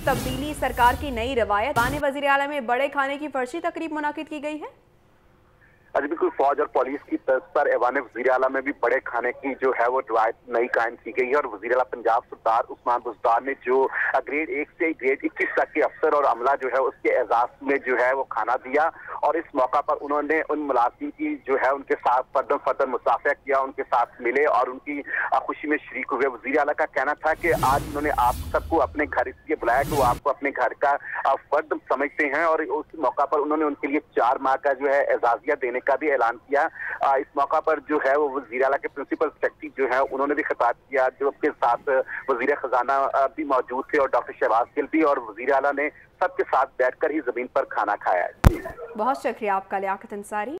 तब्दीली, सरकार की नई रवायत। पानी वज़ीर आला में बड़े खाने की फर्शी तकरीब मुनद की गई है। अभी बिल्कुल फौज और पुलिस की तर्ज पर ऐवान वज़ीर अला में भी बड़े खाने की जो है वो रिवायत नई कायम की गई है और वज़ीर अला पंजाब सरदार उस्मान बुजदार ने जो ग्रेड एक से ग्रेड इक्कीस तक अमला जो है, उसके एजाज में जो है वो खाना दिया और इस मौका पर उन्होंने उन मुलाजिम की जो है, उनके साथ फर्दन फर्दन मुसाफा किया, उनके साथ मिले और उनकी खुशी में शरीक हुए। वज़ीर अला का कहना था कि आज उन्होंने आप सबको अपने घर इसलिए बुलाया कि वो आपको अपने घर का फर्द समझते हैं और उस मौका पर उन्होंने उनके लिए चार माह का जो है एजाजिया देने का भी ऐलान किया। इस मौका पर जो है वो वज़ीर अला के प्रिंसिपल सेक्रेटरी है, उन्होंने भी खिताब किया। जो उसके साथ वज़ीर खजाना भी मौजूद थे और डॉक्टर शहबाज गिल भी और वज़ीर अला ने सबके साथ बैठकर ही ज़मीन पर खाना खाया। बहुत शुक्रिया आपका लियाकत अंसारी।